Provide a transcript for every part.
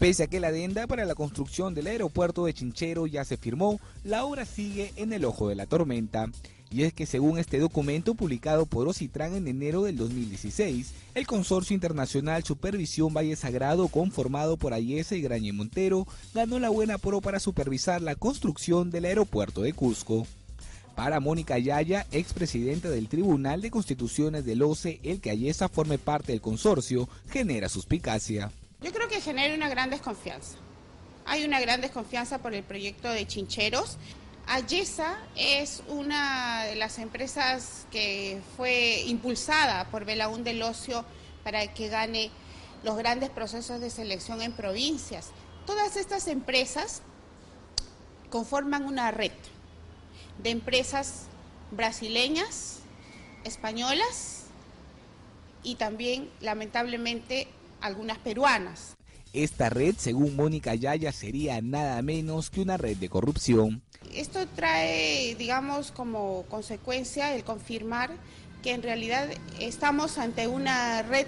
Pese a que la adenda para la construcción del aeropuerto de Chinchero ya se firmó, la obra sigue en el ojo de la tormenta. Y es que según este documento publicado por Ocitran en enero del 2016, el Consorcio Internacional Supervisión Valle Sagrado, conformado por Ayesa y Grañe Montero, ganó la buena pro para supervisar la construcción del aeropuerto de Cusco. Para Mónica Yaya, expresidenta del Tribunal de Constituciones del OCE, el que Ayesa forme parte del consorcio genera suspicacia. Que genera una gran desconfianza. Hay una gran desconfianza por el proyecto de Chincheros. Ayesa es una de las empresas que fue impulsada por Belaún del Ocio para que gane los grandes procesos de selección en provincias. Todas estas empresas conforman una red de empresas brasileñas, españolas y también, lamentablemente, algunas peruanas. Esta red, según Mónica Yaya, sería nada menos que una red de corrupción. Esto trae, digamos, como consecuencia el confirmar que en realidad estamos ante una red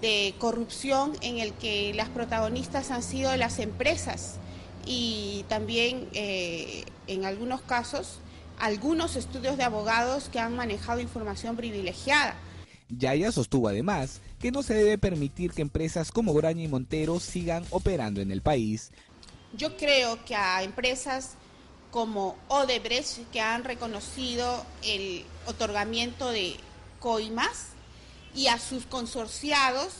de corrupción en el que las protagonistas han sido las empresas y también eh, en algunos casos algunos estudios de abogados que han manejado información privilegiada. Yaya sostuvo además que no se debe permitir que empresas como Graña y Montero sigan operando en el país. Yo creo que a empresas como Odebrecht, que han reconocido el otorgamiento de coimas, y a sus consorciados,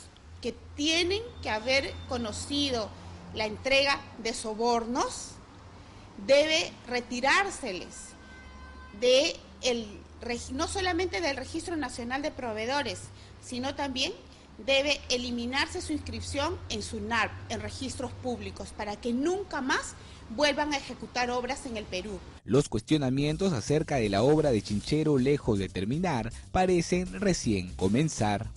que tienen que haber conocido la entrega de sobornos, debe retirárseles de no solamente del Registro Nacional de Proveedores, sino también debe eliminarse su inscripción en SUNARP, en registros públicos, para que nunca más vuelvan a ejecutar obras en el Perú. Los cuestionamientos acerca de la obra de Chinchero, lejos de terminar, parecen recién comenzar.